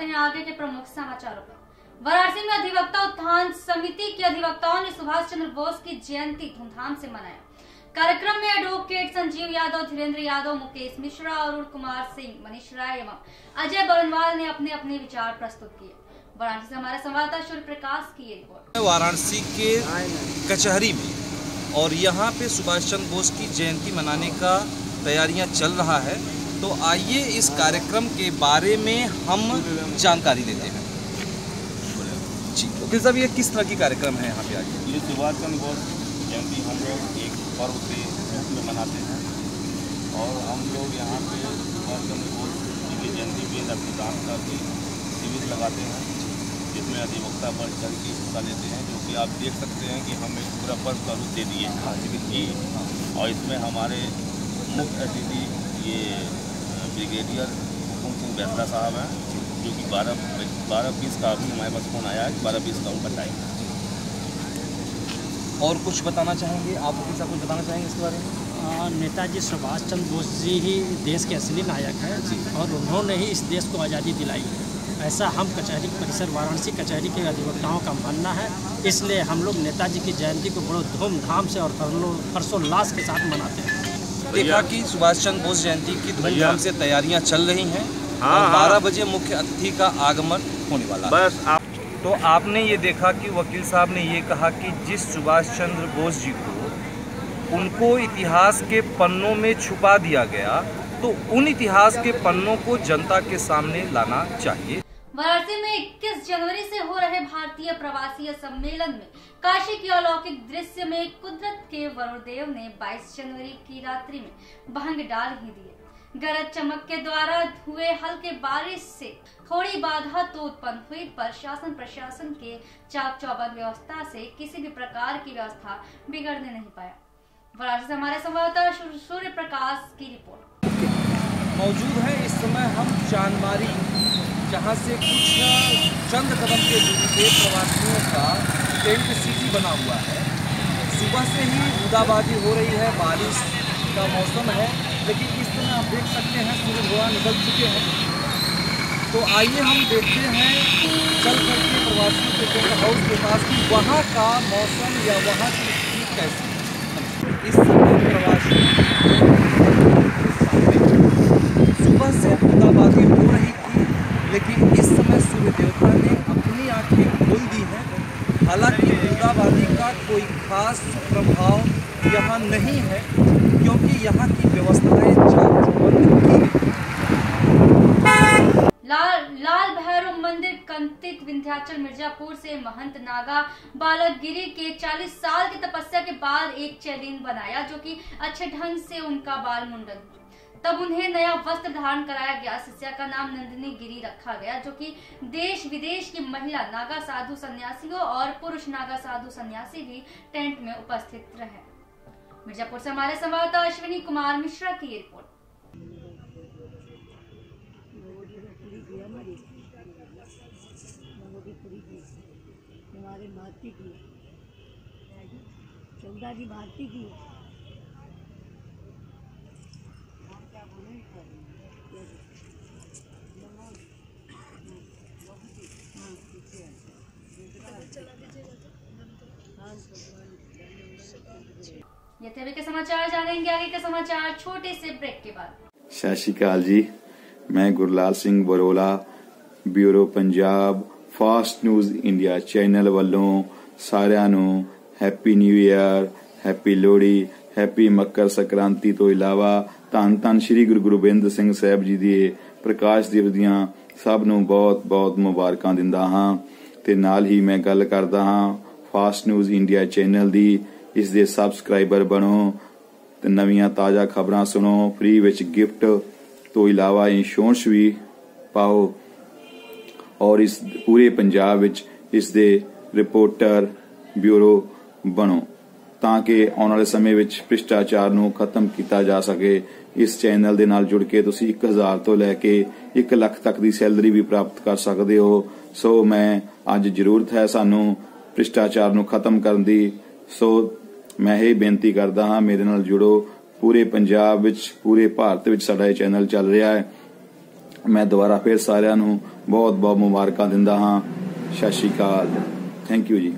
डालते हैं आगे के प्रमुख समाचारों पर। वाराणसी में अधिवक्ता उत्थान समिति के अधिवक्ताओं ने सुभाष चंद्र बोस की जयंती धूमधाम से मनाया। कार्यक्रम में एडवोकेट संजीव यादव, धीरेन्द्र यादव, मुकेश मिश्रा, अरुण कुमार सिंह, मनीष राय एवं अजय बरनवाल ने अपने अपने विचार प्रस्तुत किए। वाराणसी से हमारे संवाददाता सूर्य प्रकाश की ये रिपोर्ट। वाराणसी के कचहरी में और यहाँ पे सुभाष चंद्र बोस की जयंती मनाने का तैयारियाँ चल रहा है। तो आइए इस कार्यक्रम के बारे में हम जानकारी देते हैं। जी वकील साहब ये किस तरह की कार्यक्रम है यहाँ पे आज ये सुभाष चंद्र बोस जयंती हम लोग एक पर्व के रूप में मनाते हैं और हम लोग यहाँ पे सुभाष चंद्र बोस जी की जयंती पे रक्तदान का भी शिविर लगाते हैं जिसमें अधिवक्ता बढ़ चढ़ के हिस्सा लेते हैं जो कि आप देख सकते हैं कि हम एक पूरा पर्व का रूप दे दिए हैं। और इसमें हमारे मुख्य अतिथि ये ब्रिगेडियर हुकुम सिंह बैसला साहब हैं जो कि बारह बारह बीस का अभी हमारे पास फ़ोन आया है कि बारह बीस का उनका टाइम है और कुछ बताना चाहेंगे? आप वकील साहब कुछ बताना चाहेंगे इसके बारे में? नेताजी सुभाष चंद्र बोस जी ही देश के असली नायक हैं और उन्होंने ही इस देश को आज़ादी दिलाई है। ऐसा हम कचहरी परिसर वाराणसी कचहरी के अधिवक्ताओं का मानना है। इसलिए हम लोग नेताजी की जयंती को बड़े धूमधाम से और हर्षोल्लास के साथ मनाते हैं। देखा कि सुभाष चंद्र बोस जयंती की धूमधाम से तैयारियाँ चल रही हैं हाँ, और हाँ। बजे मुख्य अतिथि का आगमन होने वाला है। बस आप तो आपने ये देखा कि वकील साहब ने ये कहा कि जिस सुभाष चंद्र बोस जी को उनको इतिहास के पन्नों में छुपा दिया गया तो उन इतिहास के पन्नों को जनता के सामने लाना चाहिए। वाराणसी में 21 जनवरी से हो रहे भारतीय प्रवासी सम्मेलन में काशी के अलौकिक दृश्य में कुदरत के वरुणदेव ने 22 जनवरी की रात्रि में भंग डाल ही दिए। गरज चमक के द्वारा हुए हल्के बारिश से थोड़ी बाधा तो उत्पन्न हुई, पर शासन प्रशासन के चाक चौबंद व्यवस्था से किसी भी प्रकार की व्यवस्था बिगड़ने नहीं पाया। वाराणसी से हमारे संवाददाता सूर्य प्रकाश की रिपोर्ट। मौजूद है, इस समय हम चांदमारी जहाँ से कुछ चंद कदम के दूरी पे प्रवासियों का टेंट सिटी बना हुआ है। सुबह से ही बूंदाबांदी हो रही है, बारिश का मौसम है, लेकिन इस समय आप देख सकते हैं, सूर्य भगवान निकल चुके हैं। तो आइए हम देखते हैं, चल करके प्रवासियों के टेंट हाउस के पास कि वहाँ का मौसम या वहाँ की स्थिति कैसी है। इस समय प्रवासी सुबह से बूंदाबांदी हो रही लेकिन इस समय सूर्य देवता ने अपनी आँखें खोल दी हैं हालाँकि बूंदाबांदी का कोई खास प्रभाव यहाँ नहीं है, क्योंकि यहाँ की व्यवस्थाएँ लाल लाल भैरव मंदिर कंतिक विंध्याचल मिर्जापुर से महंत नागा बालक गिरी के 40 साल की तपस्या के बाद एक चैलिन बनाया, जो कि अच्छे ढंग से उनका बाल मुंडन। तब उन्हें नया वस्त्र धारण कराया गया। शिष्या का नाम नंदिनी गिरी रखा गया, जो कि देश विदेश की महिला, नागा साधु सन्यासियों और पुरुष नागा साधु सन्यासी भी टेंट में उपस्थित रहे। मिर्जापुर से हमारे संवाददाता अश्विनी कुमार मिश्रा की रिपोर्ट। हमारे भारती की चौदा की भारती की ये थे अभी के समाचार जानेंगे आगे के समाचार छोटे से ब्रेक के बाद ਸਤਿ ਸ਼੍ਰੀ ਅਕਾਲ ਜੀ ਮੈਂ Gurlal Singh Barola bureau Punjab fast news India channel ਵੱਲੋਂ ਸਾਰਿਆਂ ਨੂੰ happy new year happy Lohri happy Makar Sankranti ਤੋਂ ਇਲਾਵਾ ਧੰਨ ਧੰਨ ਸ੍ਰੀ ਗੁਰੂ ਗੋਬਿੰਦ ਸਿੰਘ ਸਾਹਿਬ ਜੀ ਦੇ ਪ੍ਰਕਾਸ਼ ਦਿਵਸ ਦੀਆਂ ਸਭ ਨੂੰ ਬਹੁਤ ਬਹੁਤ ਮੁਬਾਰਕਾਂ ਦਿੰਦਾ ਹਾਂ। ਤੇ ਨਾਲ ਹੀ ਮੈਂ ਗੱਲ ਕਰਦਾ ਹਾਂ ਫਾਸਟ ਨਿਊਜ਼ ਇੰਡੀਆ ਚੈਨਲ ਦੀ। ਇਸ ਦੇ ਸਬਸਕ੍ਰਾਈਬਰ ਬਣੋ ਤੇ ਨਵੀਆਂ ਤਾਜ਼ਾ ਖਬਰਾਂ ਸੁਣੋ। ਫ੍ਰੀ ਵਿੱਚ ਗਿਫਟ ਤੋਂ ਇਲਾਵਾ ਇੰਸ਼ੋਰੈਂਸ ਵੀ ਪਾਓ। ਔਰ ਇਸ ਪੂਰੇ ਪੰਜਾਬ ਵਿੱਚ ਇਸ ਦੇ ਰਿਪੋਰਟਰ ਬਿਊਰੋ ਬਣੋ। ਤਾਂ ਕਿ ਆਉਣ ਵਾਲੇ ਸਮੇਂ ਵਿੱਚ ਭ੍ਰਿਸ਼ਟਾਚਾਰ ਨੂੰ ਖਤਮ ਕੀਤਾ ਜਾ ਸਕੇ। ਇਸ ਚੈਨਲ ਦੇ ਨਾਲ ਜੁੜ ਕੇ ਤੁਸੀਂ 1000 ਤੋਂ ਲੈ ਕੇ 1 ਲੱਖ ਤੱਕ ਦੀ ਸੈਲਰੀ ਵੀ ਪ੍ਰਾਪਤ ਕਰ ਸਕਦੇ ਹੋ। ਸੋ ਮੈਂ ਅੱਜ ਜ਼ਰੂਰਤ ਹੈ ਸਾਨੂੰ ਭ੍ਰਿਸ਼ਟਾਚਾਰ ਨੂੰ ਖਤਮ ਕਰਨ ਦੀ। ਸੋ ਮੈਂ ਇਹ ਬੇਨਤੀ ਕਰਦਾ ਹਾਂ, ਮੇਰੇ ਨਾਲ ਜੁੜੋ। ਪੂਰੇ ਪੰਜਾਬ ਵਿੱਚ, ਪੂਰੇ ਭਾਰਤ ਵਿੱਚ ਸਾਡਾ ਇਹ ਚੈਨਲ ਚੱਲ ਰਿਹਾ ਹੈ। ਮੈਂ ਦੁਬਾਰਾ ਫਿਰ ਸਾਰਿਆਂ ਨੂੰ ਬਹੁਤ ਬਹੁਤ ਮੁਬਾਰਕਾਂ ਦਿੰਦਾ ਹਾਂ। ਸਤਿ ਸ਼੍ਰੀ ਅਕਾਲ। ਥੈਂਕ ਯੂ ਜੀ।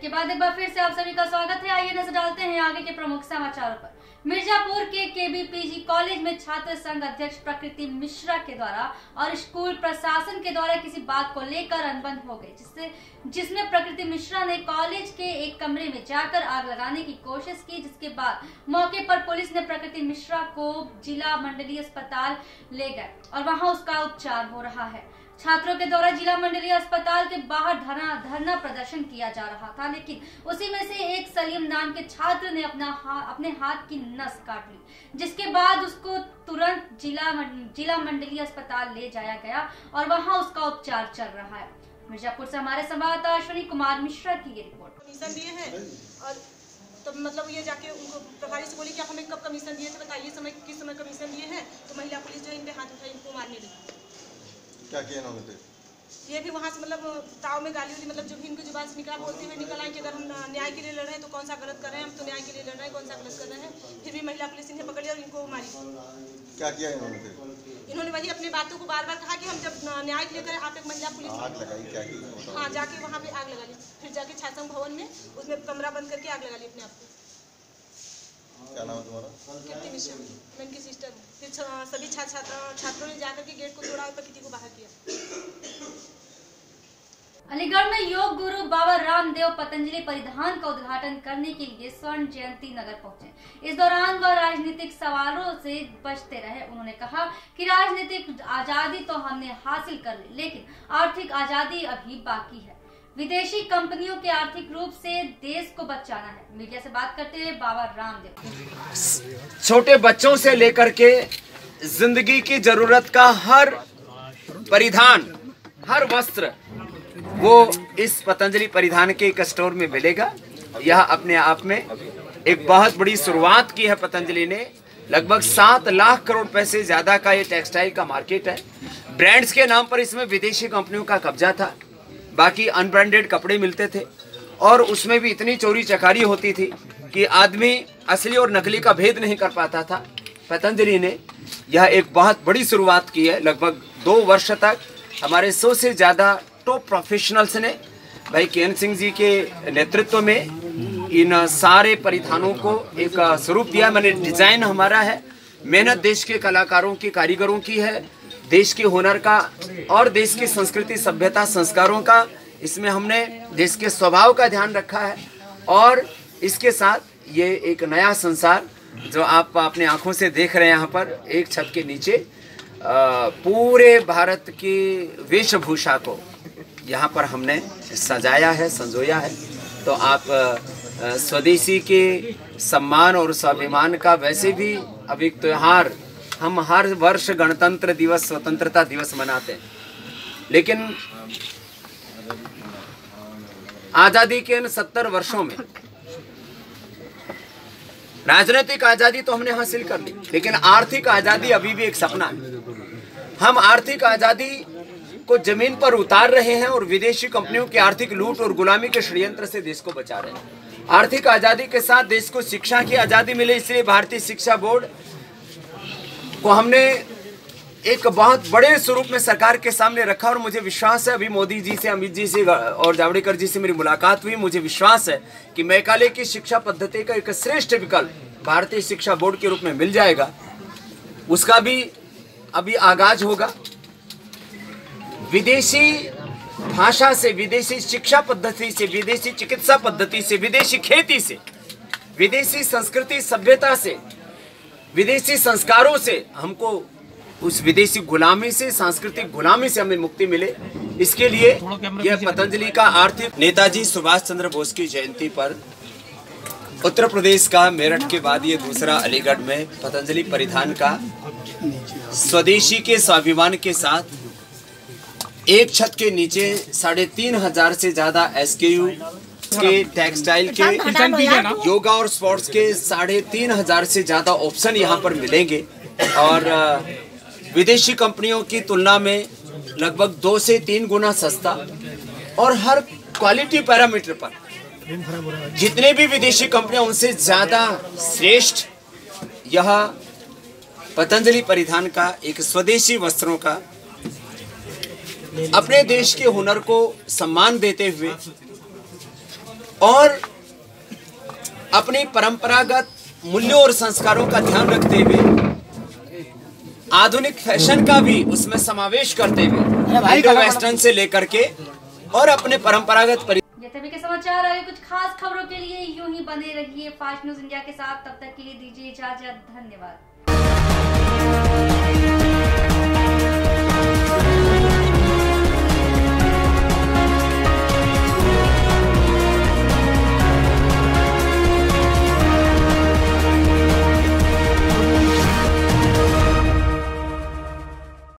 के बाद एक बार फिर से आप सभी का स्वागत है। आइए नज़र डालते हैं आगे के प्रमुख समाचारों पर। मिर्जापुर के केबीपीजी कॉलेज में छात्र संघ अध्यक्ष प्रकृति मिश्रा के द्वारा और स्कूल प्रशासन के द्वारा किसी बात को लेकर अनबन हो गई जिससे जिसमें प्रकृति मिश्रा ने कॉलेज के एक कमरे में जाकर आग लगाने की कोशिश की, जिसके बाद मौके पर पुलिस ने प्रकृति मिश्रा को जिला मंडलीय अस्पताल ले गए और वहाँ उसका उपचार हो रहा है। छात्रों के द्वारा जिला मंडलीय अस्पताल के बाहर धरना धरना प्रदर्शन किया जा रहा था लेकिन उसी में से एक सलीम नाम के छात्र ने अपना हा, अपने हाथ की नस काट ली जिसके बाद उसको तुरंत जिला जिला मंडलीय अस्पताल ले जाया गया और वहाँ उसका उपचार चल रहा है। मिर्जापुर से हमारे संवाददाता अश्विनी कुमार मिश्रा की ये रिपोर्ट। दिए हैं और तब मतलब ये जाके उनको प्रभारी से बोली कि आप हमें कब कमीशन दिए थे बताइए समय किस समय कमीशन दिए हैं? तो महिला पुलिस जो है इनके हाथ उठाई इनको मारने लगी। क्या किया इन्होंने फिर? ये भी वहाँ से मतलब ताव में गाली उली मतलब जो भी इनकी ज़ुबान से निकला बोलते हुए निकल आए कि अगर हम न्याय के लिए लड़ रहे हैं तो कौन सा गलत कर रहे हैं हम तो न्याय के लिए लड़ रहे हैं कौन सा गलत कर रहे हैं? फिर भी महिला पुलिस इन्हें पकड़ी और इनको मारी। क्या किया इन्होंने फिर? इन्होंने वही अपनी बातों को बार बार कहा कि हम जब न्याय के लिए करें आप एक महिला पुलिस आग लगाई क्या की? हाँ जाके वहाँ पे आग लगा ली। फिर जाके छात्र भवन में उसमें कमरा बंद करके आग लगा ली अपने आप को। क्या नाम है तुम्हारा? कीर्ति मिश्रा मैं सिस्टर। फिर सभी छात्र छात्रा छात्रों ने जाकर के गेट को तोड़ा और प्रकृति को बाहर किया। अलीगढ़ में योग गुरु बाबा रामदेव पतंजलि परिधान का उद्घाटन करने के लिए स्वर्ण जयंती नगर पहुँचे। इस दौरान वह राजनीतिक सवालों से बचते रहे। उन्होंने कहा कि राजनीतिक आज़ादी तो हमने हासिल कर ली लेकिन आर्थिक आज़ादी अभी बाकी है। विदेशी कंपनियों के आर्थिक रूप से देश को बचाना है। मीडिया से बात करते हुए बाबा रामदेव छोटे बच्चों से लेकर के ज़िंदगी की ज़रूरत का हर परिधान, हर वस्त्र, वो इस पतंजलि परिधान के एक स्टोर में मिलेगा। यह अपने आप में एक बहुत बड़ी शुरुआत की है पतंजलि ने। लगभग सात लाख करोड़ पैसे ज़्यादा का ये टेक्सटाइल का मार्केट है। ब्रांड्स के नाम पर इसमें विदेशी कंपनियों का कब्जा था। बाकी अनब्रांडेड कपड़े मिलते थे और उसमें भी इतनी चोरी चकारी होती थी कि आदमी असली और नकली का भेद नहीं कर पाता था। पतंजलि ने यह एक बहुत बड़ी शुरुआत की है। लगभग दो वर्ष तक हमारे सौ से ज़्यादा टॉप प्रोफेशनल्स ने भाई केन सिंह जी के नेतृत्व में इन सारे परिधानों को एक स्वरूप दिया। मैंने डिज़ाइन हमारा है। मेहनत देश के कलाकारों की कारीगरों की है। देश के हुनर का और देश की संस्कृति, सभ्यता, संस्कारों का इसमें हमने देश के स्वभाव का ध्यान रखा है और इसके साथ ये एक नया संसार जो आप अपने आँखों से देख रहे हैं यहाँ पर, एक छत के नीचे पूरे भारत की वेशभूषा को यहाँ पर हमने सजाया है, संजोया है। तो आप स्वदेशी के सम्मान और स्वाभिमान का वैसे भी अभी त्योहार हम हर वर्ष गणतंत्र दिवस, स्वतंत्रता दिवस मनाते हैं। लेकिन आज़ादी के इन सत्तर वर्षों में राजनीतिक आज़ादी तो हमने हासिल कर ली, लेकिन आर्थिक आज़ादी अभी भी एक सपना है। हम आर्थिक आज़ादी को ज़मीन पर उतार रहे हैं और विदेशी कंपनियों की आर्थिक लूट और गुलामी के षड्यंत्र से देश को बचा रहे हैं। आर्थिक आज़ादी के साथ देश को शिक्षा की आज़ादी मिले, इसलिए भारतीय शिक्षा बोर्ड को हमने एक बहुत बड़े स्वरूप में सरकार के सामने रखा और मुझे विश्वास है। अभी मोदी जी से, अमित जी से और जावड़ेकर जी से मेरी मुलाकात हुई। मुझे विश्वास है कि मैकाले की शिक्षा पद्धति का एक श्रेष्ठ विकल्प भारतीय शिक्षा बोर्ड के रूप में मिल जाएगा। उसका भी अभी आगाज़ होगा। विदेशी भाषा से, विदेशी शिक्षा पद्धति से, विदेशी चिकित्सा पद्धति से, विदेशी खेती से, विदेशी संस्कृति सभ्यता से विदेशी संस्कारों से हमको उस विदेशी गुलामी से सांस्कृतिक गुलामी से हमें मुक्ति मिले। इसके लिए यह पतंजलि का आर्थिक नेताजी सुभाष चंद्र बोस की जयंती पर उत्तर प्रदेश का मेरठ के बाद ये दूसरा अलीगढ़ में पतंजलि परिधान का स्वदेशी के स्वाभिमान के साथ एक छत के नीचे साढ़े तीन हज़ार से ज़्यादा एस के टेक्सटाइल के योगा और स्पोर्ट्स के साढ़े तीन हज़ार से ज़्यादा ऑप्शन यहाँ पर मिलेंगे। और विदेशी कंपनियों की तुलना में लगभग दो से तीन गुना सस्ता और हर क्वालिटी पैरामीटर पर। जितने भी विदेशी कंपनियाँ उनसे ज़्यादा श्रेष्ठ यह पतंजलि परिधान का एक स्वदेशी वस्त्रों का अपने देश के हुनर को सम्मान देते हुए और अपनी परंपरागत मूल्यों और संस्कारों का ध्यान रखते हुए आधुनिक फ़ैशन का भी उसमें समावेश करते हुए वेस्टर्न से लेकर के और अपने परंपरागत परि सभी के समाचार आगे कुछ खास खबरों के लिए यूँ ही बने रहिए फास्ट न्यूज़ इंडिया के साथ। तब तक के लिए दीजिए इजाज़त। धन्यवाद।